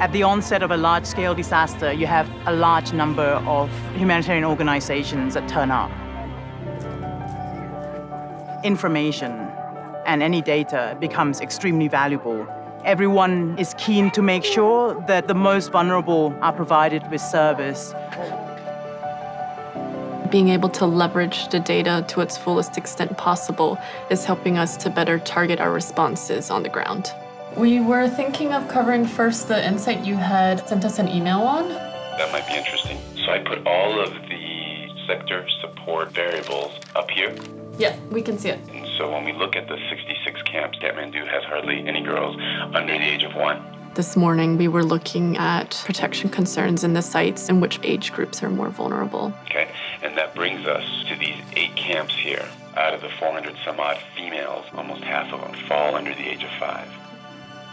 At the onset of a large-scale disaster, you have a large number of humanitarian organizations that turn up. Information and any data becomes extremely valuable. Everyone is keen to make sure that the most vulnerable are provided with service. Being able to leverage the data to its fullest extent possible is helping us to better target our responses on the ground. We were thinking of covering first the insight you had sent us an email on. That might be interesting. So I put all of the sector support variables up here. Yeah, we can see it. And so when we look at the 66 camps, Kathmandu has hardly any girls under the age of one. This morning, we were looking at protection concerns in the sites and which age groups are more vulnerable. Okay, and that brings us to these eight camps here. Out of the 400 some odd females, almost half of them fall under the age of five.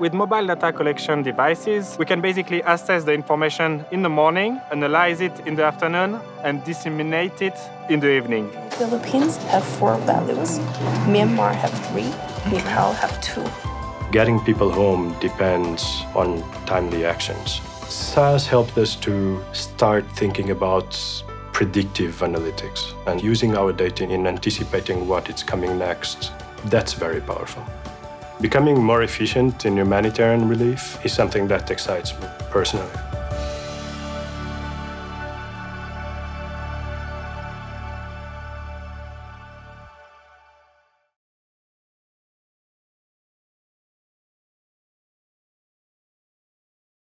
With mobile data collection devices, we can basically assess the information in the morning, analyze it in the afternoon, and disseminate it in the evening. Philippines have four values, Myanmar have three, Nepal have two. Getting people home depends on timely actions. SAS helped us to start thinking about predictive analytics and using our data in anticipating what is coming next. That's very powerful. Becoming more efficient in humanitarian relief is something that excites me personally.